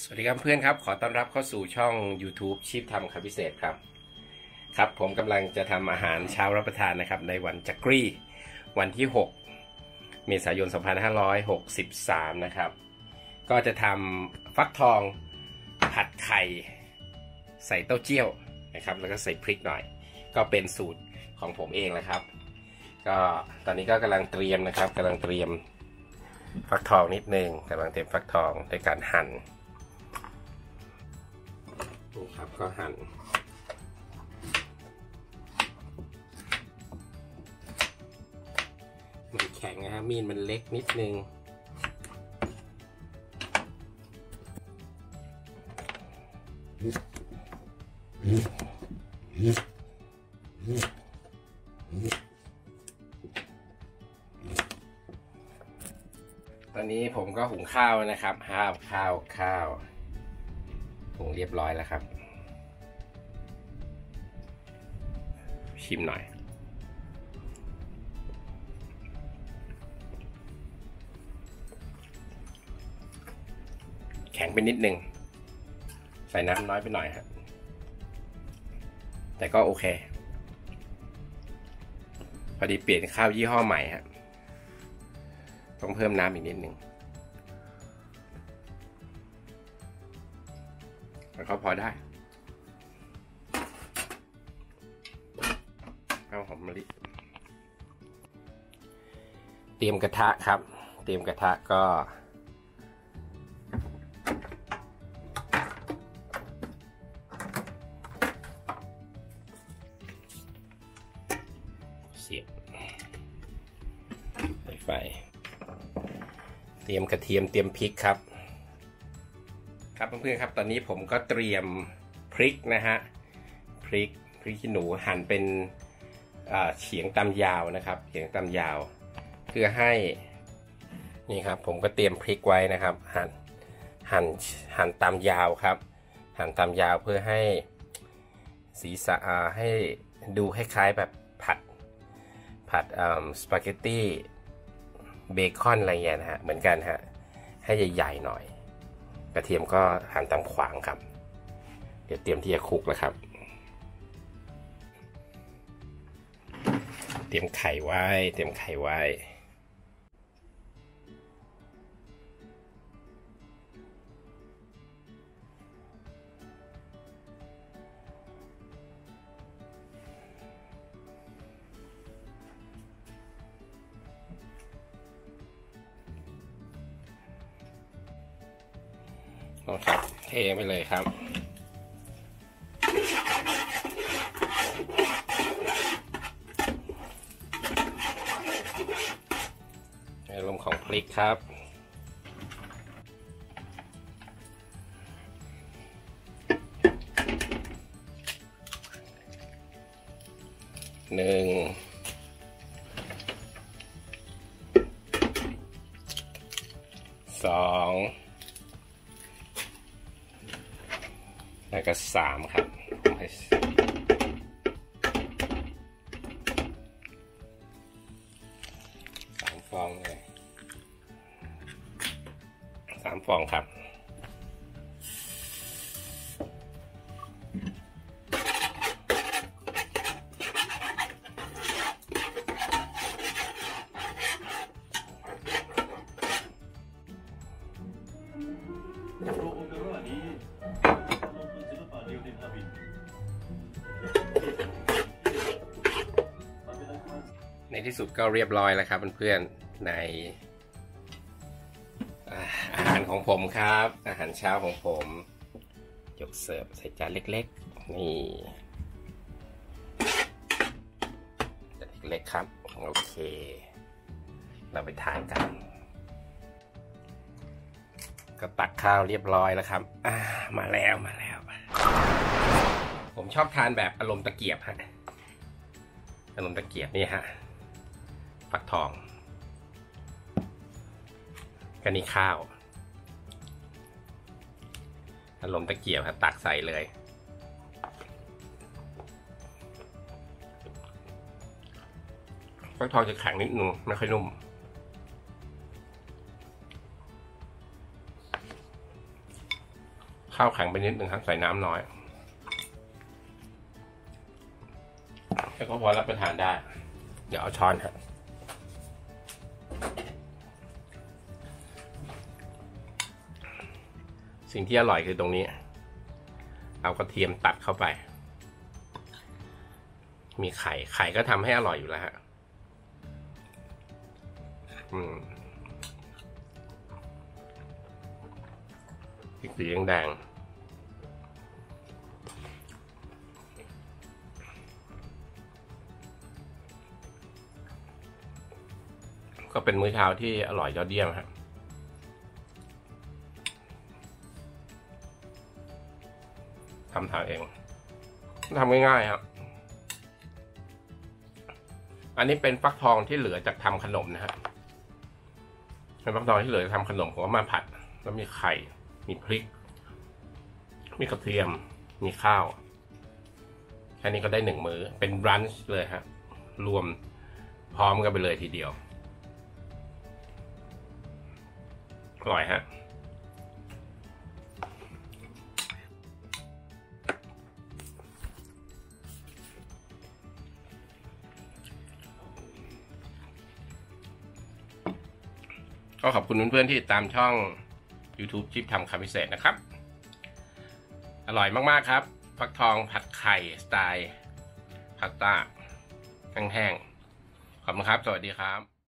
สวัสดีครับเพื่อนครับ ขอต้อนรับเข้าสู่ช่อง YouTube ชีพทำคำพิเศษครับ ครับผมกำลังจะทำอาหารเช้ารับประทานนะครับ ในวันจักรีวันที่ 6 เมษายน 2563 นะครับ ก็จะทำฟักทองผัดไข่ ใส่เต้าเจี้ยวนะครับ แล้วก็ใส่พริกหน่อย ก็เป็นสูตรของผมเองนะครับ ก็ตอนนี้ก็กำลังเตรียมนะครับกำลังเตรียมฟักทองนิดนึงกำลังเตรียมฟักทองด้วยการหั่น นี่ครับก็หั่นมันแข็งนะฮะมีดมันเล็กนิดนึง ตอนนี้ผมก็หุงข้าวนะครับ ข้าวข้าวข้าว หุงเรียบร้อยแล้วครับ ชิมหน่อย แข็งไปนิดนึง ใส่น้ำน้อยไปหน่อยครับแต่ก็โอเค พอดีเปลี่ยนข้าวยี่ห้อใหม่ครับต้องเพิ่มน้ำอีกนิดนึง แล้วก็พอได้ข้าหอมมะลิ เตรียมกระทะครับ เตรียมกระทะก็ เสียบไฟ เตรียมกระเทียมเตรียมพริกครับ ครับเพื่อนๆครับตอนนี้ผมก็เตรียมพริกนะฮะพริกพริกขี้หนูหั่นเป็นเฉียงตำยาวนะครับเฉียงตำยาว เพื่อให้นี่ครับผมก็เตรียมพริกไว้นะครับ หั่นหั่นหั่นตามยาวครับ หั่นตามยาวเพื่อให้สีสะให้ดูคล้ายๆแบบผัดผัดสปาเกตตี้เบคอนอะไรเงี้ยนะฮะเหมือนกันฮะให้ใหญ่ๆหน่อย กระเทียมก็หั่นตามขวางครับ เดี๋ยวเตรียมที่จะคลุกแล้วครับ เตรียมไข่ไว้ เตรียมไข่ไว้ นะครับเทไปเลยครับอารมของพริกครับหนึ่งสอง แล้วก็สามครับสามฟองเลยสามฟองครับใน ที่สุดก็เรียบร้อยแล้วครับเพื่อนๆในอาหารของผมครับ อาหารเช้าของผม ยกเสิร์ฟใส่จานเล็กๆ นี่จานเล็กๆครับ โอเค เราไปทานกัน ก็ตักข้าวเรียบร้อยแล้วครับมาแล้วมาแล้ว ผมชอบทานแบบอารมณ์ตะเกียบฮะอารมณ์ตะเกียบนี่ฮะ ฟักทองกันนี่ข้าว อารมณ์ตะเกียบครับตักใส่เลย ฟักทองจะแข็งนิดนึงไม่ค่อยนุ่มข้าวแข็งไปนิดหนึ่งครับใส่น้ำน้อยแล้วก็พอรับประทานได้ เดี๋ยวเอาช้อนครับ สิ่งที่อร่อยคือตรงนี้ เอากระเทียมตัดเข้าไป มีไข่ ไข่ก็ทำให้อร่อยอยู่แล้วฮะอืมสีแดงๆก็เป็นมื้อเช้าที่อร่อยยอดเยี่ยมครับ ทำทานเองทำง่ายๆครับอันนี้เป็นฟักทองที่เหลือจากทำขนมนะฮะเป็นฟักทองที่เหลือจากทำขนมผมก็มาผัด แล้วมีไข่ มีพริก มีกระเทียม มีข้าวแค่นี้ก็ได้หนึ่งมือ้อเป็นบรันช์เลยฮะรวมพร้อมกันไปเลยทีเดียวอร่อยฮะ ก็ขอบคุณเพื่อนๆที่ติดตามช่อง YouTube ชิปทำคำพิเศษนะครับ อร่อยมากๆครับ ฟักทองผัดไข่สไตล์พัฟตาแห้งๆขอบคุณครับ สวัสดีครับ